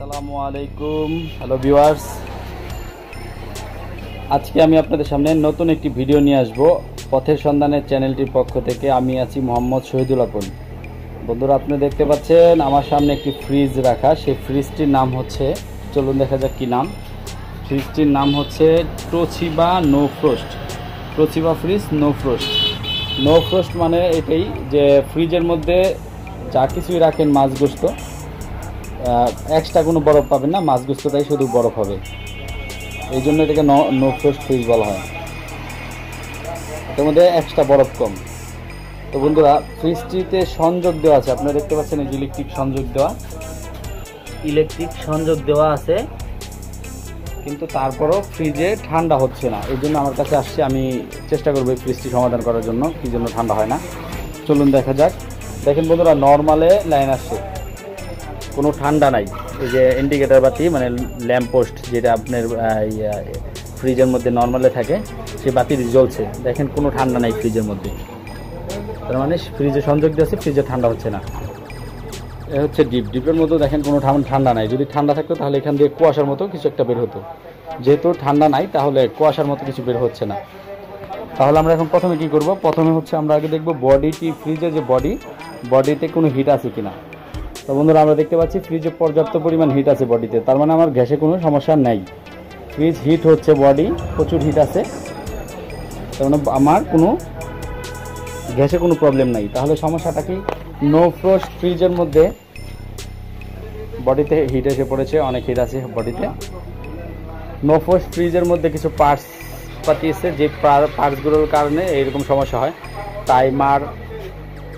আসসালামু আলাইকুম। Hello viewers আজকে আমি আপনাদের সামনে নতুন একটি ভিডিও নিয়ে আসব। পথের সন্ধানের চ্যানেলটির পক্ষ থেকে আমি আছি মোহাম্মদ শহীদুল আপন। বন্ধুরা, আপনি দেখতে পাচ্ছেন আমার সামনে একটি ফ্রিজ রাখা। সেই ফ্রিজটির নাম হচ্ছে, চলুন দেখা যাক কী নাম। ফ্রিজটির নাম হচ্ছে Toshiba no frost Toshiba fridge no frost no frost মানে এটাই যে ফ্রিজের মধ্যে যা কিছুই রাখেন মাছ গোস্ত এক্সট্রা কোনো বরফ পাবেন না মাছ গুস্তটাই শুধু বরফ হবে। এই জন্য এটাকে নো ফ্রোস্ট ফ্রিজ বলা হয়। এটার মধ্যে এক্সট্রা বরফ কম। তো বন্ধুরা ফ্রিজটিতে সংযোগ দেওয়া আছে। আপনারা দেখতে পাচ্ছেন এই যে ইলেকট্রিক সংযোগ দেওয়া। ইলেকট্রিক সংযোগ দেওয়া আছে। কিন্তু তারপরও ফ্রিজে ঠান্ডা হচ্ছে না। এই জন্য আমার কাছে আসছে আমি চেষ্টা করব এই ফ্রিজটি সমাধান করার জন্য কী জন্য ঠান্ডা হয় না। চলুন দেখা যাক। দেখেন বন্ধুরা নর্মালে লাইন আসছে। কোনো ঠান্ডা নাই। এই যে ইন্ডিকেটার বাতি মানে ল্যাম্প পোস্ট যেটা আপনার ফ্রিজের মধ্যে নর্মালে থাকে, সেই বাতি জ্বলছে। দেখেন কোনো ঠান্ডা নাই ফ্রিজের মধ্যে। তার মানে ফ্রিজে সংযোগ দিয়েছে ফ্রিজে ঠান্ডা হচ্ছে না। এ হচ্ছে ডিপ ডিপের মতো দেখেন কোনো ঠান্ডা নাই। যদি ঠান্ডা থাকতো তাহলে এখান দিয়ে কুয়াশার মতো কিছু একটা বের হতো। যেহেতু ঠান্ডা নাই, তাহলে কুয়াশার মতো কিছু বের হচ্ছে না। তাহলে আমরা এখন প্রথমে কি করব? প্রথমে হচ্ছে আমরা আগে দেখব বডিটি ফ্রিজের যে বডি বডিতে কোনো হিট আছে কিনা। তো বন্ধুরা, আমরা দেখতে পাচ্ছি ফ্রিজে পর্যাপ্ত পরিমাণ হিট আছে বডিতে তার মানে আমার গ্যাসে কোনো সমস্যা নেই। ফ্রিজ হিট হচ্ছে বডি প্রচুর হিট আছে। তার মানে আমার কোনো গ্যাসে কোনো প্রবলেম নাই। তাহলে সমস্যাটা কি? নো ফ্রোস্ট ফ্রিজের মধ্যে বডিতে হিট এসে পড়েছে, অনেক হিট আছে বডিতে নো ফ্রোস্ট ফ্রিজের মধ্যে কিছু পার্টস পাঠিয়েছে যে পার্টসগুলোর কারণে এইরকম সমস্যা হয়। Timer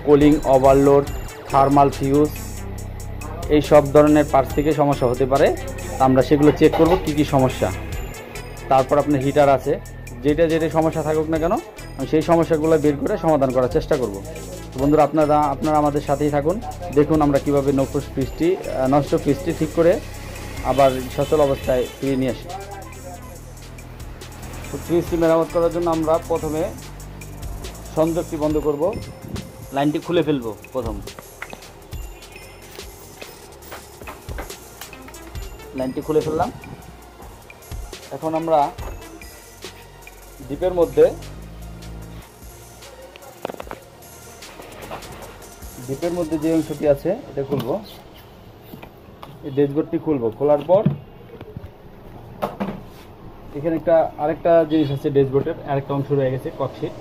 cooling overload thermal fuse এই সব ধরনের পার্টস থেকে সমস্যা হতে পারে। আমরা সেগুলো চেক করব, কি কি সমস্যা। তারপর আপনার হিটার আছে। যেটা যেটা সমস্যা থাকুক না কেন, আমি সেই সমস্যাগুলো বের করে সমাধান করার চেষ্টা করব। বন্ধুরা, আপনারা আপনারা আমাদের সাথেই থাকুন। দেখুন আমরা কীভাবে নৌকোষ ফ্রিজটি নষ্ট ফ্রিজটি ঠিক করে আবার সচল অবস্থায় ফিরিয়ে নিয়ে আসি। ফ্রিজটি মেরামত করার জন্য আমরা প্রথমে সংযোগটি বন্ধ করব। লাইনটি খুলে ফেলব প্রথম। লাইনটি খুলে ফেললাম। এখন আমরা ডিপের মধ্যে ডিপের মধ্যে যে অংশটি আছে, এটা খুলবো। এই ডেশবোর্ডটি খুলবো। খোলার পর এখানে একটা আরেকটা জিনিস আছে ডেশবোর্ডের আরেকটা অংশ রয়ে গেছে, ককশিট।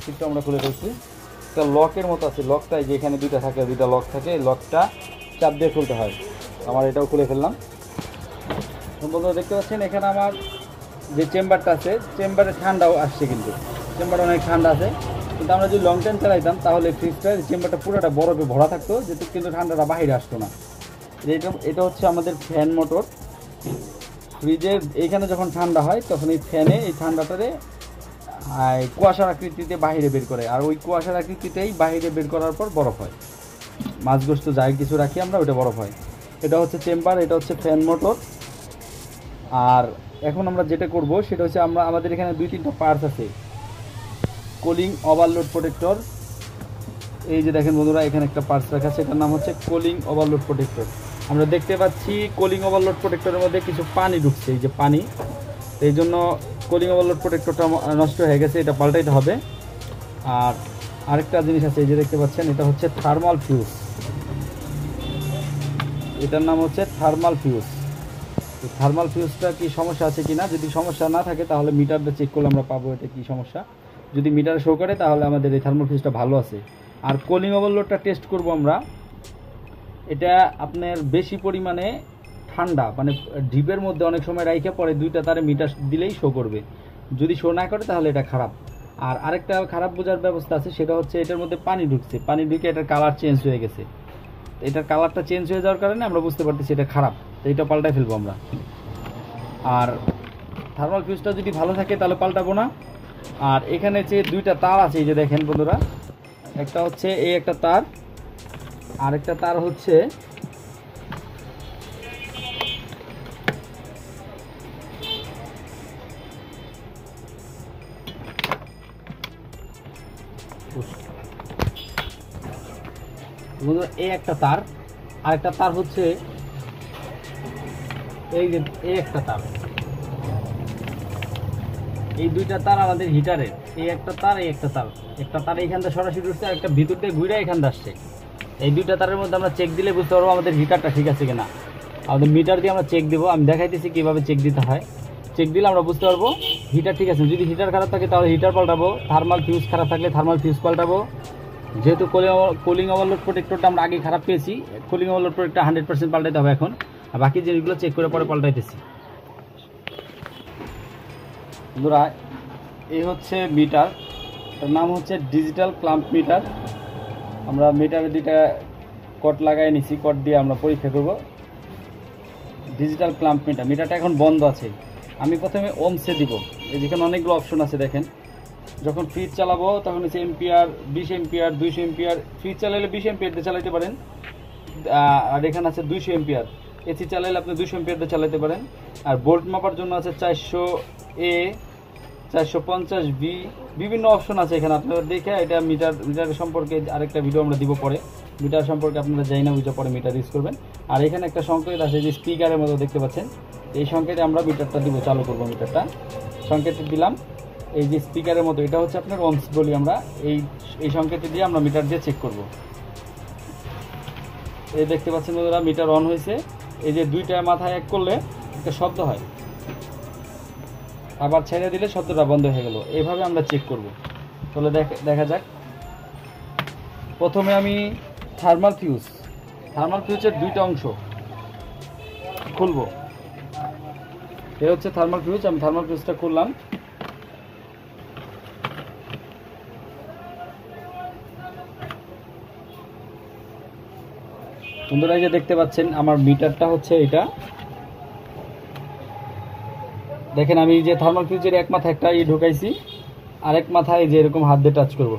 কনফিগটা আমরা খুলে ফেলছি। একটা লকের মতো আছে লকটা যে এখানে দুইটা থাকে, দুইটা লক থাকে লকটা চাপ দিয়ে খুলতে হয়। আমার এটাও খুলে ফেললাম। বন্ধুরা, দেখতে পাচ্ছেন এখানে আমার যে চেম্বারটা আছে, চেম্বারে ঠান্ডাও আসছে কিন্তু। চেম্বার অনেক ঠান্ডা আছে। কিন্তু আমরা যদি লং টাইম চালাইতাম, তাহলে ফ্রিজটা চেম্বারটা পুরোটা বরফে ভরা থাকতো, যেহেতু কিন্তু ঠান্ডাটা বাইরে আসতো না। এটা এটা হচ্ছে আমাদের ফ্যান মোটর ফ্রিজের এইখানে যখন ঠান্ডা হয়, তখন এই ফ্যানে এই ঠান্ডাটারে কুয়াশার আকৃতিতে বাহিরে বের করে। আর ওই কুয়াশার আকৃতিতেই বাহিরে বের করার পর বরফ হয়। মাছ গোস্ত যাই কিছু রাখি আমরা ওটা বরফ হয়। এটা হচ্ছে চেম্বার, এটা হচ্ছে ফ্যান মোটর। আর এখন আমরা যেটা করব, সেটা হচ্ছে আমরা, আমাদের এখানে দুই তিনটা পার্টস আছে। কোলিং ওভারলোড প্রোটেক্টর এই যে দেখেন বন্ধুরা, এখানে একটা পার্টস রাখা আছে, এটার নাম হচ্ছে কোলিং ওভারলোড প্রোটেক্টর আমরা দেখতে পাচ্ছি কোলিং ওভারলোড প্রোটেক্টরের মধ্যে কিছু পানি ঢুকছে, এই যে পানি। এই জন্য কোলিং ওভারলোড প্রোটেক্টরটা নষ্ট হয়ে গেছে, এটা পাল্টাইতে হবে। আর আরেকটা জিনিস আছে, এই যে দেখতে পাচ্ছেন, এটা হচ্ছে থার্মাল ফিউজ এটার নাম হচ্ছে থার্মাল ফিউজ তো থার্মাল ফিউজটা কি সমস্যা আছে কি না যদি সমস্যা না থাকে, তাহলে মিটারটা চেক করলে আমরা পাবো এটা কি সমস্যা। যদি মিটারে শো করে, তাহলে আমাদের এই থার্মাল ফিউজটা ভালো আছে। আর কোলিং ওভারলোডটা টেস্ট করব আমরা। এটা আপনার বেশি পরিমাণে ঠান্ডা মানে ডিপের মধ্যে অনেক সময় রাইখে পরে দুইটা তারে মিটার দিলেই শো করবে। যদি শো না করে তাহলে এটা খারাপ। আর আরেকটা খারাপ বোঝার ব্যবস্থা আছে, সেটা হচ্ছে এটার মধ্যে পানি ঢুকছে। পানি ঢুকে এটার কালার চেঞ্জ হয়ে গেছে। এটার কালারটা চেঞ্জ হয়ে যাওয়ার কারণে আমরা বুঝতে পারতেছি এটা খারাপ। তো এটা পাল্টাই ফেলব আমরা। আর থার্মাল ফিউজটা যদি ভালো থাকে তাহলে পাল্টাবো না। আর এখানে যে দুইটা তার আছে, এই যে দেখেন বন্ধুরা, একটা হচ্ছে এই একটা তার, আরেকটা তার হচ্ছে বন্ধুরা এই একটা তার, আর একটা তার হচ্ছে এই যে এই একটা তার। এই দুইটা তার আমাদের হিটারের এই একটা তার এই একটা তার। একটা তার এইখান থেকে সরাসরি উঠছে, আর একটা ভিতর দিয়ে ঘুরে এখান দিয়ে আসছে। এই দুইটা তারের মধ্যে আমরা চেক দিলে বুঝতে পারব আমাদের হিটারটা ঠিক আছে কিনা। আমাদের মিটার দিয়ে আমরা চেক দেবো, আমি দেখাইতেছি কীভাবে চেক দিতে হয়। চেক দিলে আমরা বুঝতে পারব, হিটার ঠিক আছে। যদি হিটার খারাপ থাকে তাহলে হিটার পাল্টাবো থার্মাল ফিউজ খারাপ থাকলে থার্মাল ফিউজ পাল্টাবো। যেহেতু কুলিং ওভারলোড প্রোটেক্টরটা আমরা আগে খারাপ পেয়েছি cooling overload protector hundred percent পাল্টাইতে হবে এখন। আর বাকি জিনিসগুলো চেক করে পরে পাল্টাইতেছি। বন্ধুরা, এই হচ্ছে মিটার তার নাম হচ্ছে ডিজিটাল ক্লাম্প মিটার আমরা মিটারে দুইটা কট লাগাই নিছি কট দিয়ে আমরা পরীক্ষা করব। ডিজিটাল ক্লাম্প মিটার মিটারটা এখন বন্ধ আছে। আমি প্রথমে ওমসে দিব। যেখানে অনেকগুলো অপশন আছে দেখেন। যখন ফ্রিজ চালাবো, তখন হচ্ছে এমপিআর বিশ এমপিআর দুইশো এমপিআর ফ্রিজ চালাইলে বিশ এমপিআর দিয়ে চালাইতে পারেন। আর এখানে আছে দুইশো এমপিআর এসি চালাইলে আপনি দুইশো এমপিআর দিয়ে চালাইতে পারেন। আর বোল্ট মাপার জন্য আছে চারশো এ চারশো পঞ্চাশ বি বিভিন্ন অপশন আছে এখানে। আপনারা দেখে এটা মিটার মিটার সম্পর্কে আরেকটা ভিডিও আমরা দিব পরে। মিটার সম্পর্কে আপনারা যাই না, বুঝে পরে মিটার ইউজ করবেন। আর এখানে একটা সংকেত আছে যে স্পিকারের মতো দেখতে পাচ্ছেন। এই সংকেতে আমরা মিটারটা দিব, চালু করব মিটারটা সংকেত দিলাম। এই যে স্পিকারের মতো, এটা হচ্ছে আপনার ওমস বলি আমরা। এই এই সংকেত দিয়ে আমরা মিটার দিয়ে চেক করব। এই দেখতে পাচ্ছেন বন্ধুরা মিটার অন হয়েছে। এই যে দুইটা মাথায় এক করলে একটা শব্দ হয়। আবার ছেড়ে দিলে শব্দটা বন্ধ হয়ে গেল। এভাবে আমরা চেক করব। তাহলে দেখ- দেখা যাক। প্রথমে আমি থার্মাল ফিউজ থার্মাল ফিউজের দুইটা অংশ খুলব। এ হচ্ছে থার্মাল ফিউজ আমি থার্মাল ফিউজটা খুললাম। বন্ধুরা যে দেখতে পাচ্ছেন, আমার মিটারটা হচ্ছে এটা। দেখেন আমি যে থার্মাল ফিউজের এক মাথায় একটা ই ঢুকাইছি আরেক মাথায় যে এরকম হাত দিয়ে টাচ করব।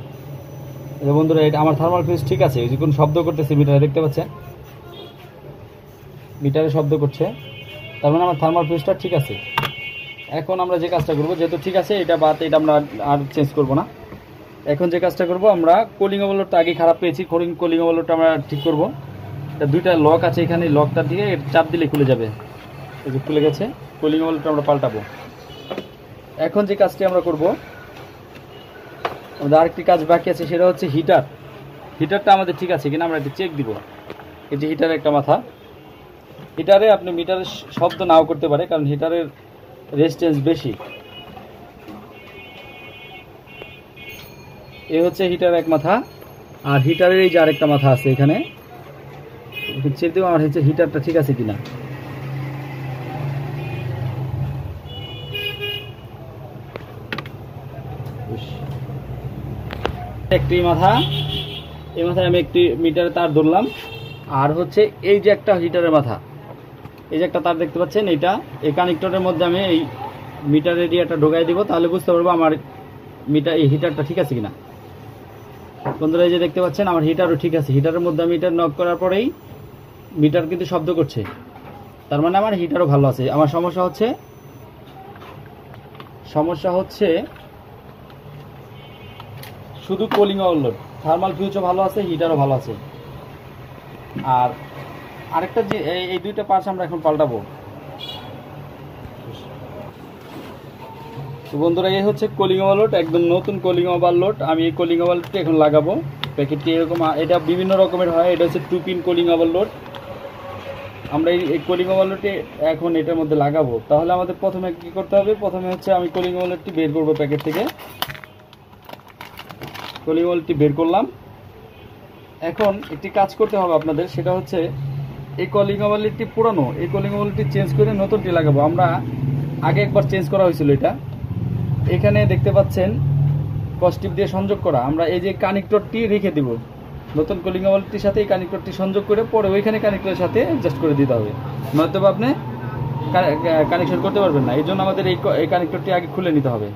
যে বন্ধুরা, এটা আমার থার্মাল ফিউজ ঠিক আছে যে কোনো শব্দ করতেছে মিটারে দেখতে পাচ্ছেন? মিটারে শব্দ করছে, তার মানে আমার থার্মাল ফিউজটা ঠিক আছে। এখন আমরা যে কাজটা করব, যেহেতু ঠিক আছে, এটা বাদ, এটা আমরা আর- চেঞ্জ করব না। এখন যে কাজটা করব, আমরা কোলিং ওভারলোডটা আগে খারাপ পেয়েছি কোলিং কোলিং ওভারলোডটা আমরা ঠিক করব। দুইটা লক আছে এখানে লকটা দিয়ে চাপ দিলে খুলে যাবে। এই যে খুলে গেছে। কুলিং ওভারলোডটা আমরা পাল্টাবো। এখন যে কাজটি আমরা করব আমাদের আরেকটি কাজ বাকি আছে সেটা হচ্ছে হিটার হিটারটা আমাদের ঠিক আছে কিনা আমরা একটু চেক দিব। এই যে হিটারের একটা মাথা। হিটারে আপনি মিটারের শব্দ নাও করতে পারে কারণ হিটারের রেজিস্ট্যান্স বেশি। এ হচ্ছে হিটার এক মাথা। আর হিটারের এই যে আরেকটা মাথা আছে এখানে। চেক দেবো আমার হচ্ছে হিটারটা ঠিক আছে কিনা? একটি মাথা, এই মাথায় আমি একটি মিটারে তার ধরলাম। আর হচ্ছে এই যে একটা হিটারের মাথা, এই যে একটা তার দেখতে পাচ্ছেন, এটা এই কানেক্টরের মধ্যে আমি এই মিটার এরিয়াটা ঢোকাই দিব, তাহলে বুঝতে পারব আমার মিটার এই হিটারটা ঠিক আছে কিনা। বন্ধুরা, এই যে দেখতে পাচ্ছেন, আমার হিটারও ঠিক আছে। হিটারের মধ্যে আমি হিটার নক করার পরেই মিটার কিন্তু শব্দ করছে। তার মানে আমার হিটারও ভালো আছে। আমার সমস্যা হচ্ছে সমস্যা হচ্ছে শুধু কোলিং ওভারলোড থার্মাল ফিউজও ভালো আছে, হিটারও ভালো আছে। আর আরেকটা যে, এই দুইটা পার্টস আমরা এখন পাল্টাবো। তো বন্ধুরা, এই হচ্ছে কোলিং ওভারলোড একদম নতুন কোলিং ওভারলোড আমি এই কোলিং ওভারলোডটি এখন লাগাবো। প্যাকেটটি এরকম, এটা বিভিন্ন রকমের হয়। এটা হচ্ছে টু পিন কোলিং ওভারলোড আমরা এই এই কোলিং ওভারলোডটি এখন এটার মধ্যে লাগাবো। তাহলে আমাদের প্রথমে কি করতে হবে? প্রথমে হচ্ছে আমি কোলিং ওভারলোডটি বের করব প্যাকেট থেকে। কোলিং ওভারলোডটি বের করলাম। এখন একটি কাজ করতে হবে আপনাদের, সেটা হচ্ছে এই কলিং ওভারলোডটি পুরানো, এই কলিং ওভারলোডটি চেঞ্জ করে নতুনটি লাগাবো। আমরা আগে একবার চেঞ্জ করা হয়েছিল এটা। এখানে দেখতে পাচ্ছেন কস্টিপ দিয়ে সংযোগ করা। আমরা এই যে কানেক্টরটি রেখে দিব। নতুন কলিং ওয়ালটির সাথে এই কানেক্টরটি সংযোগ করে পরে ওইখানে কানেক্টরের সাথে অ্যাডজাস্ট করে দিতে হবে। নয়তো আপনি কানেকশন করতে পারবেন না। এই জন্য আমাদের এই কানেক্টরটি আগে খুলে নিতে হবে।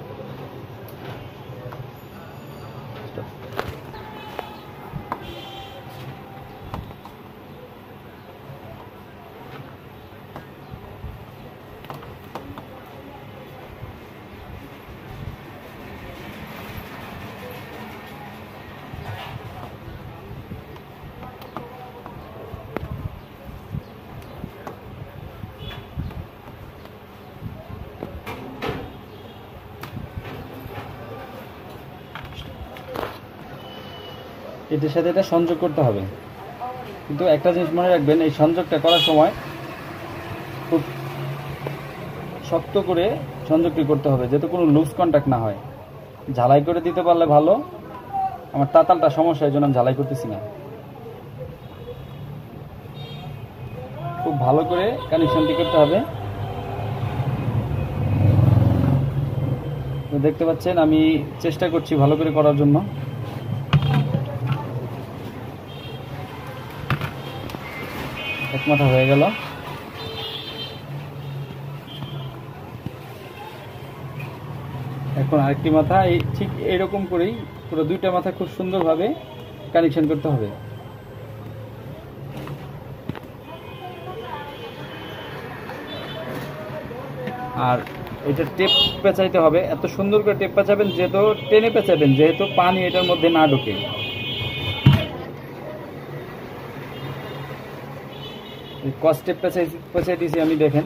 এটার সাথে এটা সংযোগ করতে হবে। কিন্তু একটা জিনিস মনে রাখবেন, এই সংযোগটা করার সময় খুব শক্ত করে সংযোগটি করতে হবে, যাতে কোনো লুজ কন্ট্যাক্ট না হয়। ঝালাই করে দিতে পারলে ভালো। আমার তাতালটা সমস্যা, এই জন্য আমি ঝালাই করতেছি না। খুব ভালো করে কানেকশনটি করতে হবে। দেখতে পাচ্ছেন, আমি চেষ্টা করছি ভালো করে করার জন্য। মাথা হয়ে গেল। এখন আরেকটি মাথা, এই ঠিক এরকম করেই পুরো দুইটা মাথা খুব সুন্দরভাবে কানেকশন করতে হবে। আর এটা টেপ পেঁচাইতে হবে। এত সুন্দর করে টেপ পেঁচাবেন, যেহেতু টেনে পেঁচাবেন, যেহেতু পানি এটার মধ্যে না ঢোকে। কস্টেপ পেঁচাই পেঁচাই দিয়েছি আমি, দেখেন।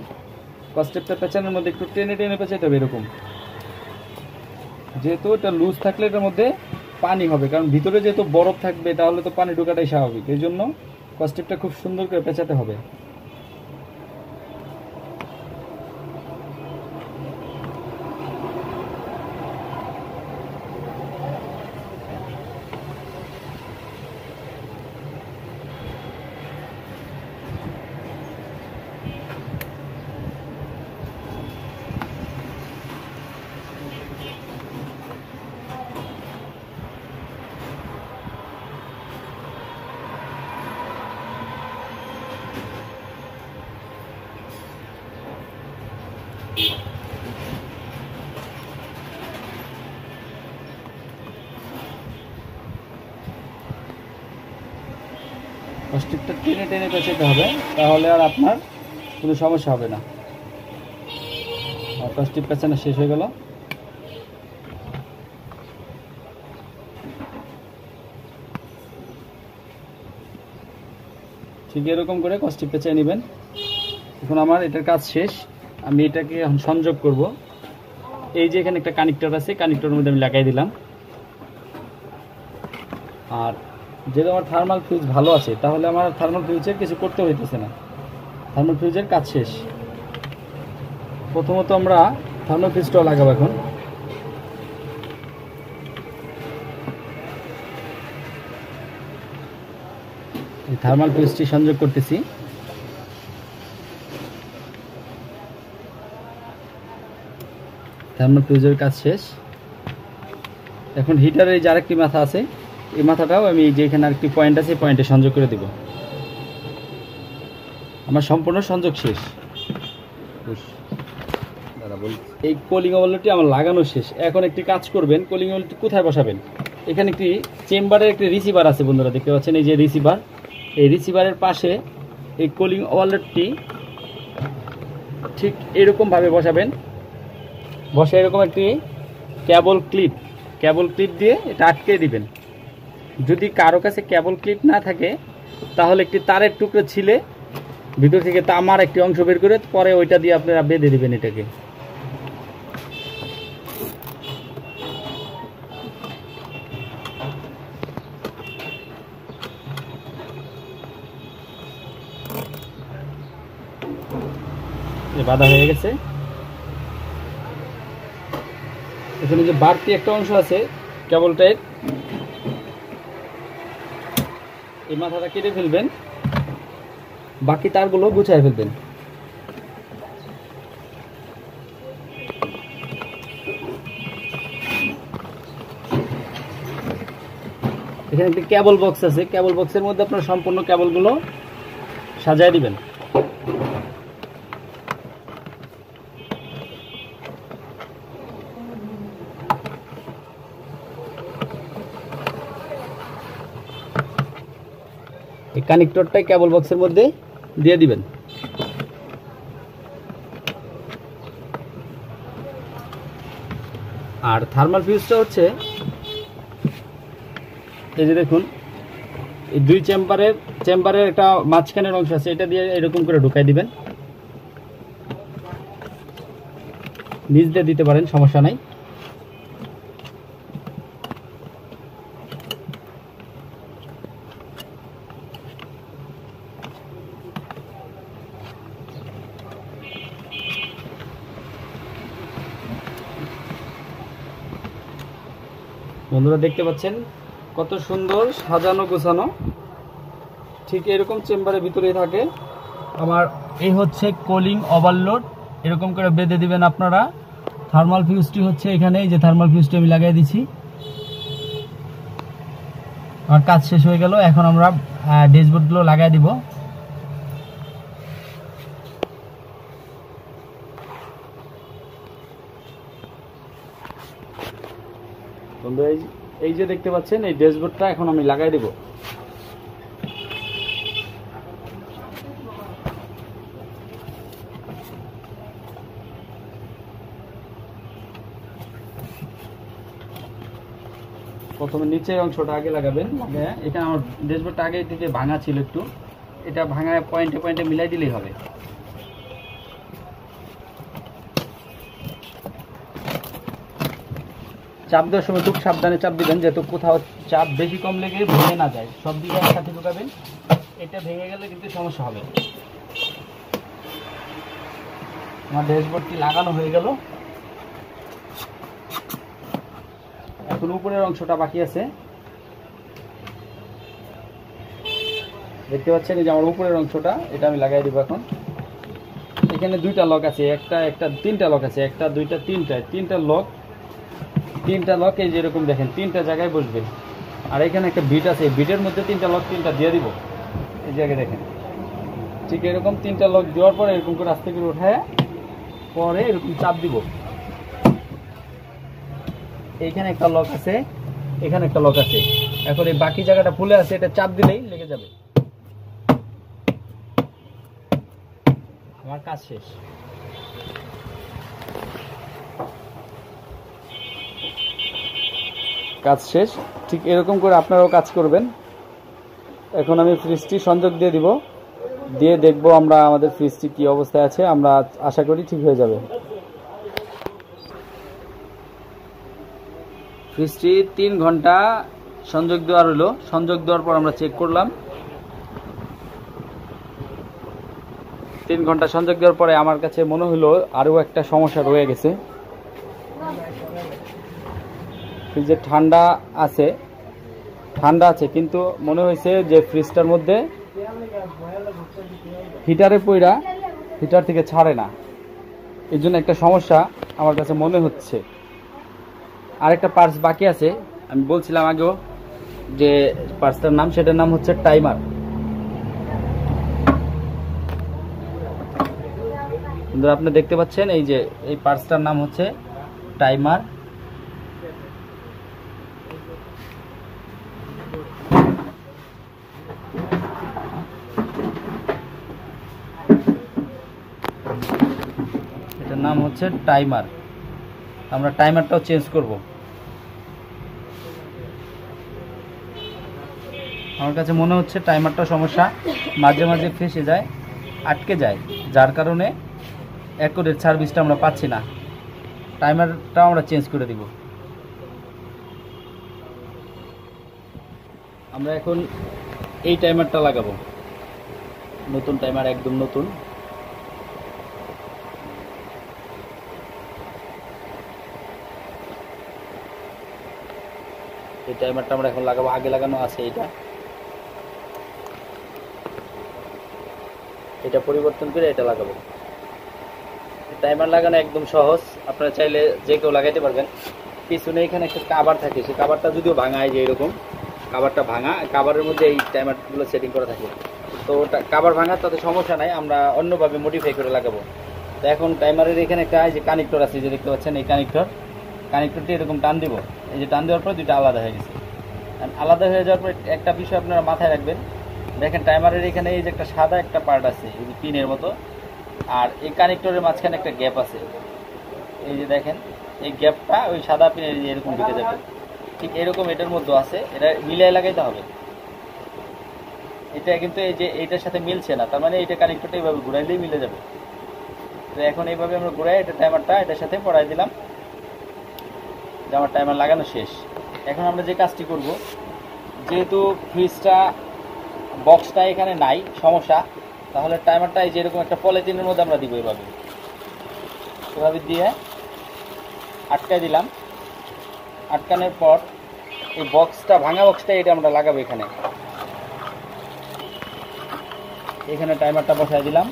কস্টেপটা পেঁচানোর মধ্যে একটু টেনে টেনে পেঁচাইতে হবে এরকম। যেহেতু এটা লুজ থাকলে এটার মধ্যে পানি হবে, কারণ ভিতরে যেহেতু বরফ থাকবে, তাহলে তো পানি ঢোকাটাই স্বাভাবিক। এই জন্য কস্টেপটা খুব সুন্দর করে পেঁচাতে হবে। কস্টিকটা টেনে টেনে পেঁচাতে হবে, তাহলে আর আপনার কোনো সমস্যা হবে না। আর কস্টিক পেঁচানো শেষ হয়ে গেল। ঠিক এরকম করে কস্টিক পেঁচাই নেবেন। এখন আমার এটার কাজ শেষ, আমি এটাকে এখন সংযোগ করব। এই যে এখানে একটা কানেক্টর আছে কানেক্টরের মধ্যে আমি লাগাই দিলাম। আর যেহেতু আমার থার্মাল ফিউজ ভালো আছে, তাহলে আমার থার্মাল ফিউজের কিছু করতে হইতেছে না। থার্মাল ফিউজের কাজ শেষ। প্রথমত আমরা থার্মাল ফিউজটাও লাগাবো এখন। থার্মাল ফিউজটি সংযোগ করতেছি। থার্মাল ফিউজের কাজ শেষ। এখন হিটারের যে আরেকটি মাথা আছে। এই মাথাটাও আমি যে এখানে আরেকটি পয়েন্ট আছে পয়েন্টে সংযোগ করে দেব। আমার সম্পূর্ণ সংযোগ শেষ। এই কলিং ওভারলোডটি আমার লাগানো শেষ। এখন একটি কাজ করবেন কলিং ওভারলোডটি কোথায় বসাবেন? এখানে একটি চেম্বারের একটি রিসিভার আছে বন্ধুরা দেখতে পাচ্ছেন এই যে রিসিভার এই রিসিভারের পাশে এই কলিং ওভারলোডটি ঠিক এরকমভাবে বসাবেন। বসে এরকম একটি ক্যাবল ক্লিপ ক্যাবল ক্লিপ দিয়ে এটা আটকে দিবেন। যদি কারও কাছে কেবল ক্লিপ না থাকে, তাহলে একটি তারের টুকরো ছিলে, ভিতর থেকে তামার একটি অংশ বের করে পরে ওইটা দিয়ে আপনারা বেঁধে দিবেন এটাকে। বাঁধা হয়ে গেছে। এখানে যে বাড়তি একটা অংশ আছে কেবলটায় এই মাথাটা কেটে ফেলবেন। বাকি তারগুলো গুছায় ফেলবেন। এখানে একটি ক্যাবল বক্স আছে। কেবল বক্সের মধ্যে আপনার সম্পূর্ণ ক্যাবলগুলো সাজায় দিবেন। এই কানেক্টরটাই কেবল বক্সের মধ্যে দিয়ে দিবেন। আর থার্মাল ফিউজটা হচ্ছে, এই যে দেখুন, এই দুই চেম্বারের চেম্বারের একটা মাঝখানের অংশ আছে, এটা দিয়ে এরকম করে ঢুকাই দিবেন। নিচ দিয়ে দিতে পারেন, সমস্যা নাই। বন্ধুরা দেখতে পাচ্ছেন, কত সুন্দর সাজানো গোছানো। ঠিক এরকম চেম্বারের ভিতরেই থাকে। আমার এই হচ্ছে কোলিং ওভারলোড, এরকম করে বেঁধে দিবেন আপনারা। থার্মাল ফিউজটি হচ্ছে এখানে যে থার্মাল ফিউজটি আমি লাগিয়ে দিচ্ছি আমার কাজ শেষ হয়ে গেল, এখন আমরা ড্যাশবোর্ডগুলো লাগাই দিব। বন্ধু, এই এই যে দেখতে পাচ্ছেন, এই ড্যাশবোর্ডটা এখন আমি লাগাই দেব। প্রথমে নিচের অংশটা আগে লাগাবেন। লাগায় এখানে আমার ড্যাশবোর্ডটা আগে থেকে ভাঙা ছিল একটু। এটা ভাঙা পয়েন্টে পয়েন্টে মিলাই দিলেই হবে। চাপ দেওয়ার সময় খুব সাবধানে চাপ দিবেন, যেহেতু কোথাও চাপ বেশি কম লেগে ভেঙে না যায়। সব দিকে একসাথে ঢুকাবেন, এটা ভেঙে গেলে কিন্তু সমস্যা হবে। আমার ড্যাশবোর্ডটি লাগানো হয়ে গেল? এখন উপরের অংশটা বাকি আছে। দেখতে পাচ্ছেন যে আমার উপরের অংশটা, এটা আমি লাগাই দিব এখন। এখানে দুইটা লক আছে, একটা একটা, তিনটা লক আছে, একটা, দুইটা, তিনটা। তিনটা লক তিনটা লক এই যেরকম দেখেন, তিনটা জায়গায় বসবে। আর এখানে একটা বিট আছে বিটের মধ্যে তিনটা লক তিনটা দিয়ে দিব। এই জায়গায় দেখেন। ঠিক এরকম তিনটা লক দেওয়ার পরে এরকম করে আস্তে করে উঠায়, পরে এরকম চাপ দিব। এইখানে একটা লক আছে, এখানে একটা লক আছে। এখন এই বাকি জায়গাটা ফুলে আছে, এটা চাপ দিলেই লেগে যাবে। আমার কাজ শেষ। কাজ শেষ। ঠিক এরকম করে আপনারাও কাজ করবেন। এখন আমি ফ্রিজটি সংযোগ দিয়ে দিব। দিয়ে দেখব আমরা আমাদের ফ্রিজটি কি অবস্থায় আছে। আমরা আশা করি ঠিক হয়ে যাবে। ফ্রিজটি তিন ঘণ্টা সংযোগ দেওয়ার হলো সংযোগ দেওয়ার পর আমরা চেক করলাম। তিন ঘণ্টা সংযোগ দেওয়ার পরে আমার কাছে মনে হলো আরও একটা সমস্যা রয়ে গেছে। ফ্রিজে ঠান্ডা আছে ঠান্ডা আছে, কিন্তু মনে হয়েছে যে ফ্রিজটার মধ্যে হিটারে পইরা হিটার থেকে ছাড়ে না। এই জন্য একটা সমস্যা আমার কাছে মনে হচ্ছে। আরেকটা পার্স বাকি আছে। আমি বলছিলাম আগেও যে পার্সটার নাম, সেটার নাম হচ্ছে টাইমার আপনি দেখতে পাচ্ছেন এই যে, এই পার্সটার নাম হচ্ছে টাইমার এটার নাম হচ্ছে টাইমার। আমরা টাইমারটাও চেঞ্জ করব। আমার কাছে মনে হচ্ছে টাইমারটা সমস্যা। মাঝে মাঝে ফেসে যায়, আটকে যায়। যার কারণে অ্যাকুরেট সার্ভিসটা আমরা পাচ্ছি না। টাইমারটাও আমরা চেঞ্জ করে দিব। আমরা এখন এই টাইমারটা লাগাবো। নতুন টাইমার একদম নতুন। এই টাইমারটা আমরা এখন লাগাবো। আগে লাগানো আছে এটা। এটা পরিবর্তন করে এটা লাগাবো। টাইমার লাগানো একদম সহজ। আপনারা চাইলে যে কেউ লাগাইতে পারবেন। পিছনে এখানে একটা কাবার থাকে। সেই কাবারটা যদিও ভাঙা হয় যে এরকম। কাবারটা ভাঙা কাবারের মধ্যে এই টাইমারগুলো সেটিং করা থাকে। তো ওটা কাবার ভাঙা, তাতে সমস্যা নাই, আমরা অন্যভাবে মডিফাই করে লাগাবো। তো এখন টাইমারের এখানে একটা যে কানেক্টর আছে যে দেখতে পাচ্ছেন, এই কানেক্টর কানেক্টরটি এরকম টান দিব। এই যে টান দেওয়ার পর দুইটা আলাদা হয়ে গেছে। আলাদা হয়ে যাওয়ার পর একটা বিষয় আপনারা মাথায় রাখবেন। দেখেন টাইমারের এখানে এই যে একটা সাদা একটা পার্ট আছে, এই যে পিনের মতো। আর এই কানেক্টরের মাঝখানে একটা গ্যাপ আছে। এই যে দেখেন, এই গ্যাপটা ওই সাদা পিনের এরকম ঢুকে যাবে। ঠিক এরকম এটার মধ্যে আছে, এটা মিলিয়ে লাগাইতে হবে। এটা কিন্তু এই যে এইটার সাথে মিলছে না, তার মানে এটা কানেক্টরটা এইভাবে ঘুরাইলেই মিলে যাবে। তো এখন এইভাবে আমরা ঘুরাই, এটা টাইমারটা এটার সাথে পড়াই দিলাম। যে আমার টাইমার লাগানো শেষ। এখন আমরা যে কাজটি করব, যেহেতু ফ্রিজটা বক্সটা এখানে নাই, সমস্যা, তাহলে টাইমারটা এই যেরকম একটা পলিথিনের মধ্যে আমরা দিব এভাবে এভাবে দিয়ে আটকায় দিলাম। আটকানোর পর এই বক্সটা ভাঙা বক্সটা এটা আমরা লাগাবো এখানে। এখানে টাইমারটা বসাই দিলাম।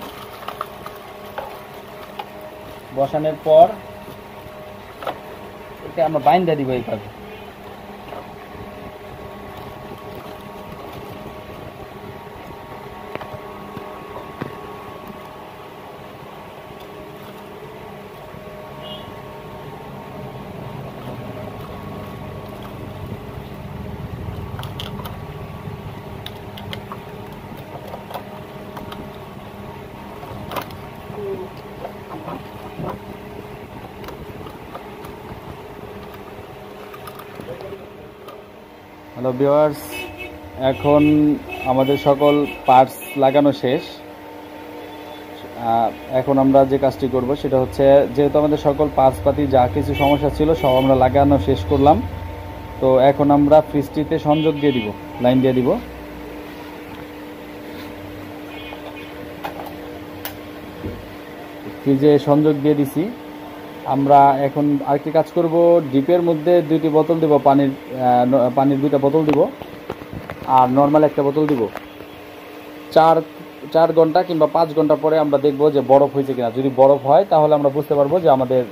বসানোর পর এটা আমরা বাইন্দা দিব এইভাবে হ্যালো ভিওয়ার্স এখন আমাদের সকল পার্টস লাগানো শেষ। এখন আমরা যে কাজটি করব সেটা হচ্ছে, যেহেতু আমাদের সকল পার্টস পাতি যা কিছু সমস্যা ছিল সব আমরা লাগানো শেষ করলাম। তো এখন আমরা ফ্রিজটিতে সংযোগ দিয়ে দিব লাইন দিয়ে দিব। ফ্রিজে সংযোগ দিয়ে দিছি। আমরা এখন আরেকটি কাজ করব। ডিপের মধ্যে দুইটি বোতল দেব, পানির পানির দুইটা বোতল দিব, আর নর্মাল একটা বোতল দিব। চার চার ঘণ্টা কিংবা পাঁচ ঘণ্টা পরে আমরা দেখব যে বরফ হয়েছে কিনা। যদি বরফ হয়, তাহলে আমরা বুঝতে পারব যে আমাদের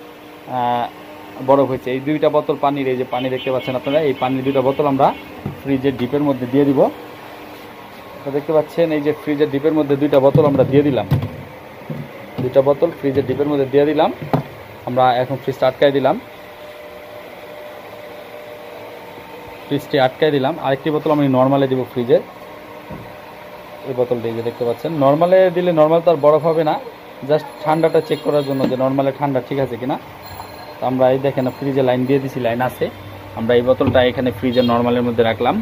বরফ হয়েছে। এই দুইটা বোতল পানির, এই যে পানি দেখতে পাচ্ছেন আপনারা, এই পানির দুইটা বোতল আমরা ফ্রিজের ডিপের মধ্যে দিয়ে দিব। তো দেখতে পাচ্ছেন, এই যে ফ্রিজের ডিপের মধ্যে দুইটা বোতল আমরা দিয়ে দিলাম। দুইটা বোতল ফ্রিজের ডিপের মধ্যে দিয়ে দিলাম। আমরা এখন ফ্রিজটা আটকাই দিলাম। ফ্রিজটি আটকাই দিলাম। আরেকটি বোতল আমি নর্মালে দিব ফ্রিজে এই বোতলটি যে দেখতে পাচ্ছেন। নর্মালে দিলে নর্মাল তো আর বরফ হবে না। জাস্ট ঠান্ডাটা চেক করার জন্য যে নর্মালে ঠান্ডা ঠিক আছে কিনা। তো আমরা এই দেখেন ফ্রিজে লাইন দিয়ে দিছি লাইন আছে। আমরা এই বোতলটা এখানে ফ্রিজের নর্মালের মধ্যে রাখলাম।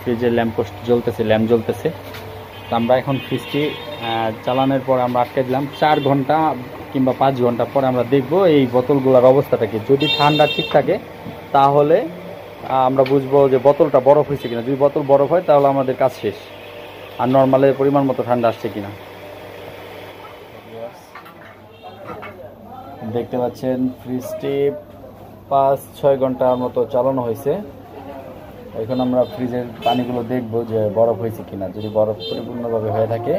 ফ্রিজের ল্যাম্প পোস্ট জ্বলতেছে ল্যাম্প জ্বলতেছে। তো আমরা এখন ফ্রিজটি চালানোর পর আমরা আটকে দিলাম। চার ঘণ্টা কিংবা পাঁচ ঘণ্টা পরে আমরা দেখব এই বোতলগুলোর অবস্থাটা কি। যদি ঠান্ডা ঠিক থাকে, তাহলে আমরা বুঝব যে বোতলটা বরফ হয়েছে কিনা। যদি বোতল বরফ হয়, তাহলে আমাদের কাজ শেষ। আর নর্মালে পরিমাণ মতো ঠান্ডা আসছে কিনা। দেখতে পাচ্ছেন ফ্রিজটি পাঁচ, ছয় ঘণ্টার মতো চালানো হয়েছে। এখন আমরা ফ্রিজের পানিগুলো দেখব যে বরফ হয়েছে কিনা। যদি বরফ পরিপূর্ণভাবে হয়ে থাকে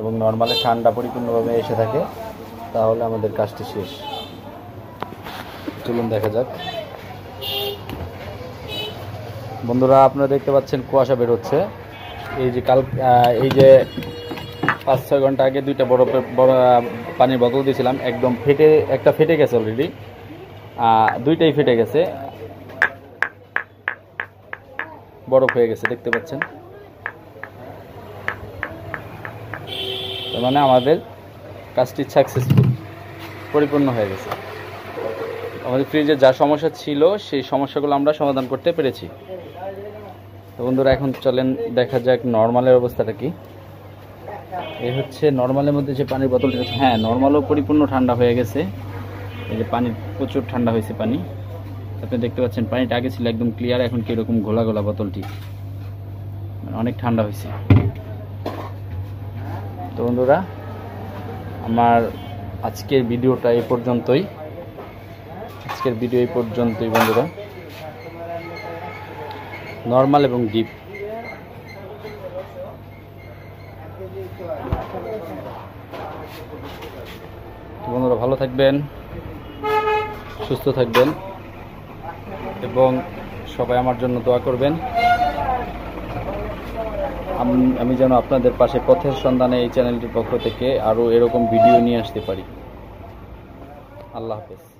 এবং নর্মালে ঠান্ডা পরিপূর্ণভাবে এসে থাকে তাহলে আমাদের কাজটি শেষ। চলুন দেখা যাক। বন্ধুরা, আপনারা দেখতে পাচ্ছেন কুয়াশা বেরোচ্ছে এই যে কাল এই যে পাঁচ, ছয় ঘণ্টা আগে দুইটা বরফের বড় পানির বোতল দিয়েছিলাম, একদম ফেটে একটা ফেটে গেছে অলরেডি দুইটাই ফেটে গেছে। বরফ হয়ে গেছে, দেখতে পাচ্ছেন। মানে আমাদের কাজটি সাকসেসফুল পরিপূর্ণ হয়ে গেছে। আমাদের ফ্রিজে যা সমস্যা ছিল, সেই সমস্যাগুলো আমরা সমাধান করতে পেরেছি। তো বন্ধুরা, এখন চলেন দেখা যাক নর্মালের অবস্থাটা কি। এই হচ্ছে নর্মালের মধ্যে যে পানির বোতলটা হ্যাঁ নর্মালও পরিপূর্ণ ঠান্ডা হয়ে গেছে। এই যে পানি প্রচুর ঠান্ডা হয়েছে পানি। আপনি দেখতে পাচ্ছেন পানিটা আগে ছিল একদম ক্লিয়ার এখন কি এরকম ঘোলা ঘোলা বোতলটি। মানে অনেক ঠান্ডা হয়েছে। তো বন্ধুরা আমার আজকের ভিডিওটা এই পর্যন্তই। আজকের ভিডিও এই পর্যন্তই, বন্ধুরা। নর্মাল এবং ডিপ বন্ধুরা, ভালো থাকবেন, সুস্থ থাকবেন, এবং সবাই আমার জন্য দোয়া করবেন। আমি যেন আপনাদের পাশে পথের সন্ধানে এই চ্যানেলটির পক্ষ থেকে আরও এরকম ভিডিও নিয়ে আসতে পারি। আল্লাহ হাফেজ।